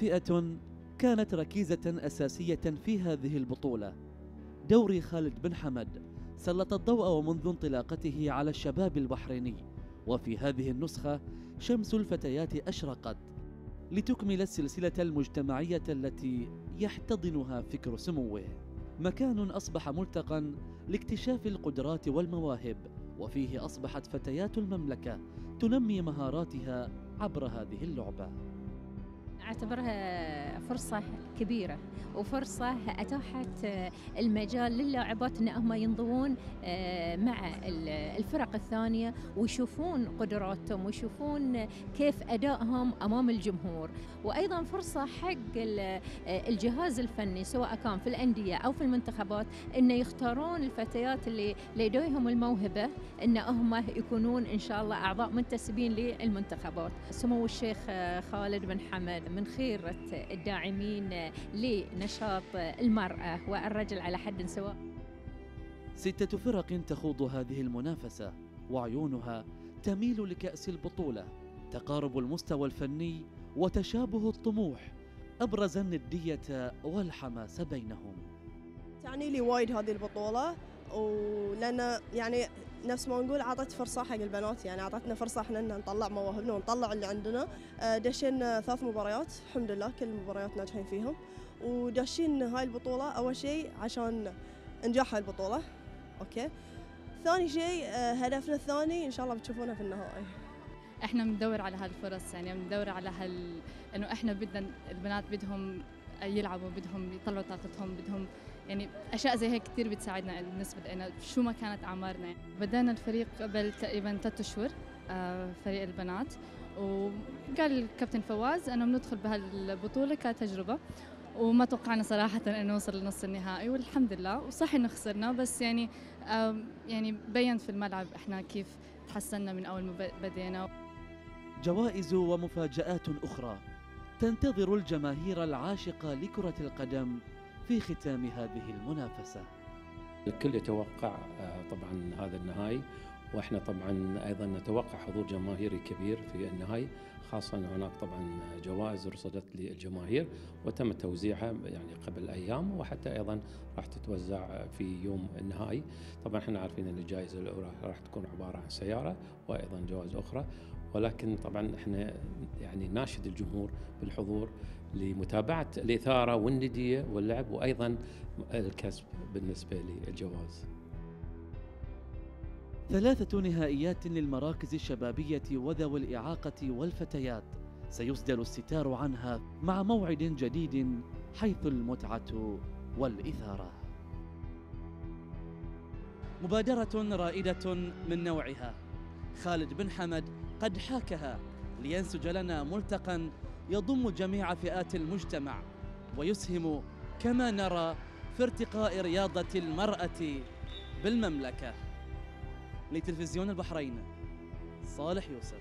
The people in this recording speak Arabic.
فئة كانت ركيزة أساسية في هذه البطولة. دوري خالد بن حمد سلط الضوء ومنذ انطلاقته على الشباب البحريني وفي هذه النسخة شمس الفتيات أشرقت لتكمل السلسلة المجتمعية التي يحتضنها فكر سموه. مكان أصبح ملتقا لاكتشاف القدرات والمواهب وفيه أصبحت فتيات المملكة تنمي مهاراتها عبر هذه اللعبة. أعتبرها فرصة كبيرة وفرصة أتاحت المجال للاعبات أنهم ينضوون مع الفرق الثانية ويشوفون قدراتهم ويشوفون كيف أدائهم أمام الجمهور. وأيضا فرصة حق الجهاز الفني سواء كان في الأندية أو في المنتخبات أنه يختارون الفتيات اللي لديهم الموهبة أن هم يكونون إن شاء الله أعضاء منتسبين للمنتخبات. سمو الشيخ خالد بن حمد من خيرة الداعمين لنشاط المرأة والرجل على حد سواء. ستة فرق تخوض هذه المنافسة وعيونها تميل لكأس البطولة تقارب المستوى الفني وتشابه الطموح أبرز الندية والحماس بينهم. تعني لي وايد هذه البطولة ولأن يعني نفس ما نقول عطت فرصة حق البنات يعني عطتنا فرصة إحنا إن نطلع مواهبنا ونطلع اللي عندنا. آه، دشينا ثلاث مباريات الحمد لله كل المباريات ناجحين فيهم. وداشين هاي البطولة أول شيء عشان نجاح هاي البطولة أوكي؟ ثاني شيء آه، هدفنا الثاني إن شاء الله بتشوفونه في النهائي. إحنا بندور على هالفرص يعني بندور على هال إنه إحنا بدنا البنات بدهم يلعبوا بدهم يطلعوا طاقتهم بدهم يعني أشياء زي هيك كثير بتساعدنا بالنسبة لنا. شو ما كانت أعمارنا. بدأنا الفريق قبل تقريبا ثلاث اشهر فريق البنات. وقال الكابتن فواز أنه بندخل بهالبطولة كتجربة. وما توقعنا صراحة إنه نوصل لنص النهائي والحمد لله. وصح إنه خسرنا بس يعني يعني بين في الملعب إحنا كيف تحسنا من أول ما بدينا. جوائز ومفاجآت أخرى. تنتظر الجماهير العاشقة لكرة القدم في ختام هذه المنافسة. الكل يتوقع آه، طبعا هذا النهائي. وإحنا طبعا أيضا نتوقع حضور جماهيري كبير في النهائي خاصه هناك طبعا جوائز رصدت للجماهير وتم توزيعها يعني قبل أيام وحتى أيضا راح تتوزع في يوم النهائي طبعا إحنا عارفين إن الجائزة الأولى راح تكون عبارة عن سيارة وأيضا جوائز أخرى ولكن طبعا إحنا يعني ناشد الجمهور بالحضور لمتابعة الإثارة والندية واللعب وأيضا الكسب بالنسبة للجوائز. ثلاثة نهائيات للمراكز الشبابية وذوي الإعاقة والفتيات. سيسدل الستار عنها مع موعد جديد حيث المتعة والإثارة. مبادرة رائدة من نوعها. خالد بن حمد قد حاكها لينسج لنا ملتقى يضم جميع فئات المجتمع ويسهم كما نرى في ارتقاء رياضة المرأة بالمملكة. لتلفزيون البحرين صالح يوسف.